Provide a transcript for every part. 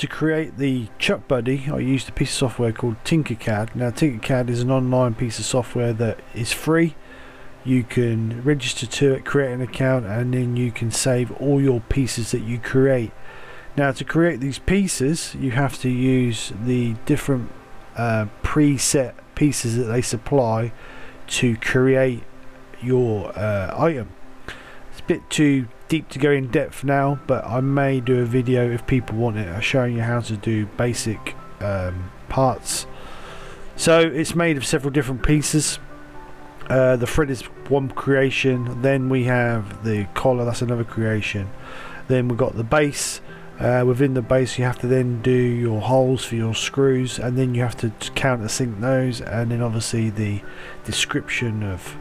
to create the Chuck Buddy, I used a piece of software called Tinkercad. Now, Tinkercad is an online piece of software that is free. You can register to it, create an account, and then you can save all your pieces that you create. Now, to create these pieces, you have to use the different uh, preset pieces that they supply to create your uh, item. It's a bit too deep to go in depth now, but I may do a video if people want it, showing you how to do basic um, parts. So it's made of several different pieces. Uh, the thread is one creation, then we have the collar, that's another creation. Then we've got the base. Uh, within the base, you have to then do your holes for your screws, and then you have to countersink those, and then obviously the description of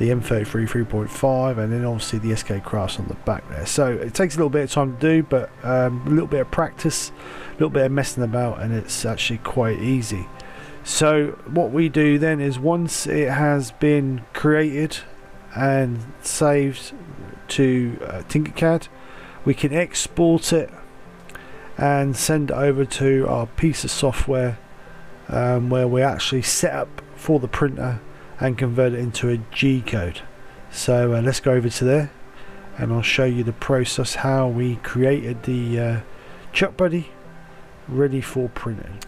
the M33 3.5 and then obviously the SK Krafts on the back there. So it takes a little bit of time to do but um, a little bit of practice a little bit of messing about and it's actually quite easy. So what we do then is once it has been created and saved to uh, Tinkercad we can export it and send it over to our piece of software um, where we actually set up for the printer and convert it into a G code. So uh, let's go over to there and I'll show you the process how we created the uh, Chuck Buddy ready for printing.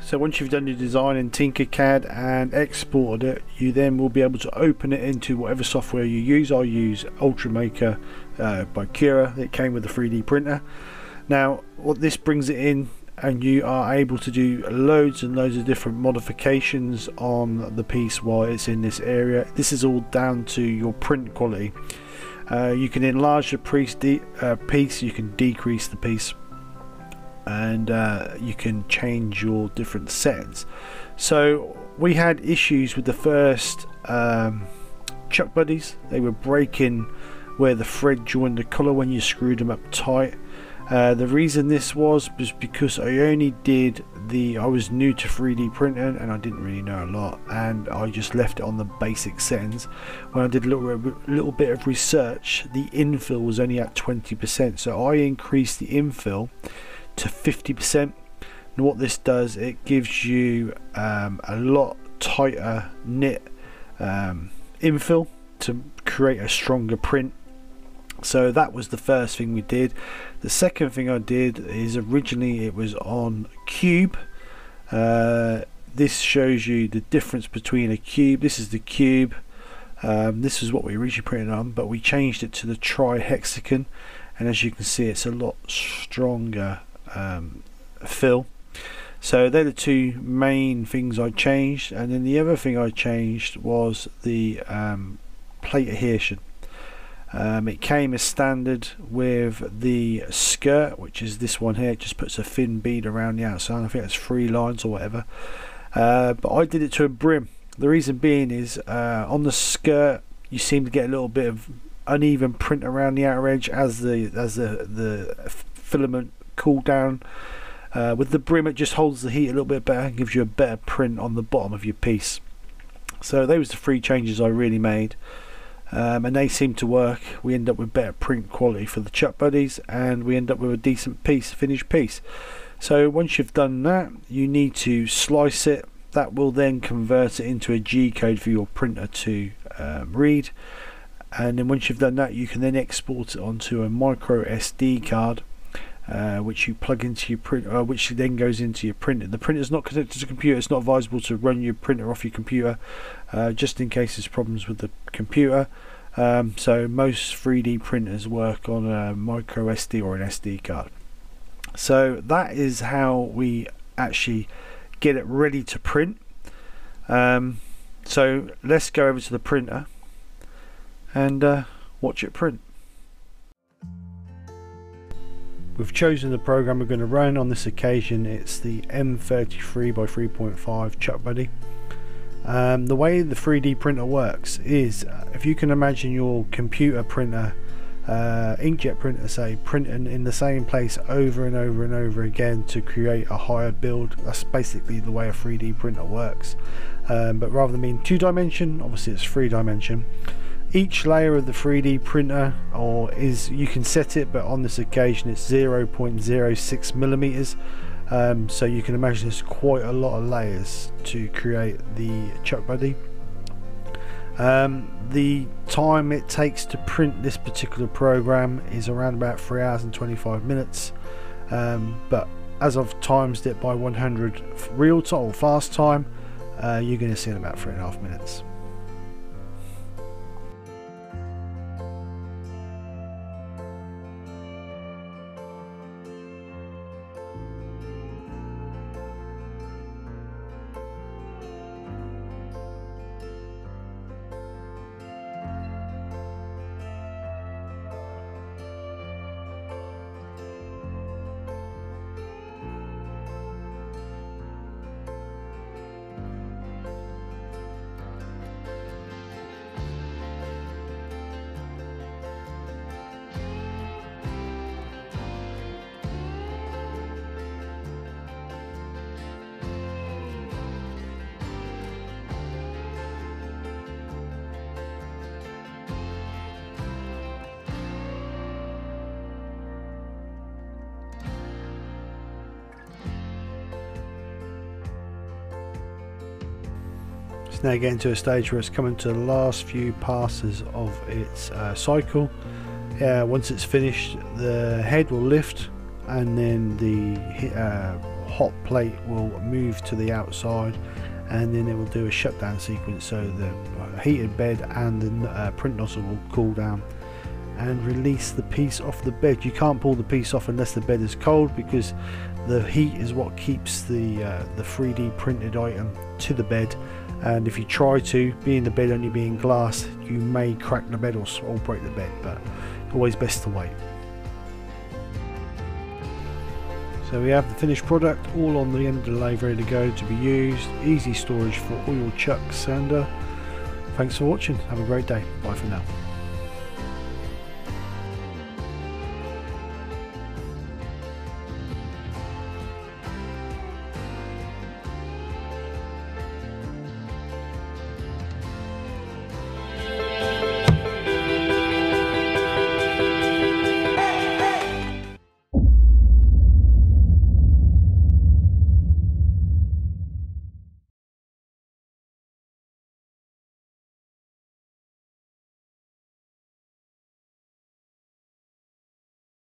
So once you've done your design in Tinkercad and exported it, you then will be able to open it into whatever software you use. I use Ultimaker uh, by Cura. It came with a 3D printer. Now, what this brings it in and you are able to do loads and loads of different modifications on the piece while it's in this area. This is all down to your print quality. Uh, you can enlarge the piece, uh, piece you can decrease the piece and uh, you can change your different settings. So we had issues with the first um, chuck buddies. They were breaking where the thread joined the collar when you screwed them up tight uh, the reason this was was because I only did the I was new to 3D printing and I didn't really know a lot and I just left it on the basic settings. When I did a little, little bit of research the infill was only at 20% so I increased the infill to 50% and what this does it gives you um, a lot tighter knit um, infill to create a stronger print so that was the first thing we did. The second thing I did is originally it was on cube. Uh, this shows you the difference between a cube. This is the cube. Um, this is what we originally printed on but we changed it to the trihexagon. And as you can see it's a lot stronger um, fill. So they're the two main things I changed. And then the other thing I changed was the um, plate adhesion um, it came as standard with the skirt, which is this one here. It just puts a thin bead around the outside. I think it's three lines or whatever. Uh, but I did it to a brim. The reason being is uh, on the skirt you seem to get a little bit of uneven print around the outer edge as the as the the filament cool down. Uh, with the brim it just holds the heat a little bit better and gives you a better print on the bottom of your piece. So those are the three changes I really made um, and they seem to work. We end up with better print quality for the Chuck Buddies and we end up with a decent piece, finished piece. So once you've done that, you need to slice it. That will then convert it into a G code for your printer to um, read. And then once you've done that, you can then export it onto a micro SD card uh, which you plug into your print, uh, which then goes into your printer. The printer is not connected to the computer. It's not advisable to run your printer off your computer, uh, just in case there's problems with the computer. Um, so most 3D printers work on a micro SD or an SD card. So that is how we actually get it ready to print. Um, so let's go over to the printer and uh, watch it print. We've chosen the program we're going to run on this occasion. It's the M33 by 3.5 Chuck Buddy. Um, the way the 3D printer works is if you can imagine your computer printer, uh, inkjet printer say, printing in the same place over and over and over again to create a higher build. That's basically the way a 3D printer works. Um, but rather than being two dimension, obviously it's three dimension each layer of the 3D printer or is you can set it but on this occasion it's 0.06 millimeters. Um, so you can imagine there's quite a lot of layers to create the chuck buddy um, the time it takes to print this particular program is around about 3 hours and 25 minutes. Um, but as I've times it by 100 real time or fast time uh, you're going to see in about 3.5 minutes now getting to a stage where it's coming to the last few passes of its uh, cycle. Uh, once it's finished, the head will lift and then the uh, hot plate will move to the outside and then it will do a shutdown sequence so the heated bed and the uh, print nozzle will cool down and release the piece off the bed. You can't pull the piece off unless the bed is cold because the heat is what keeps the uh, the 3D printed item to the bed and if you try to be in the bed only being glass you may crack the bed or, break the bed but always best to wait. So we have the finished product all on the end of the lathe ready to go to be used. Easy storage for all your chucks and uh, thanks for watching. Have a great day. Bye for now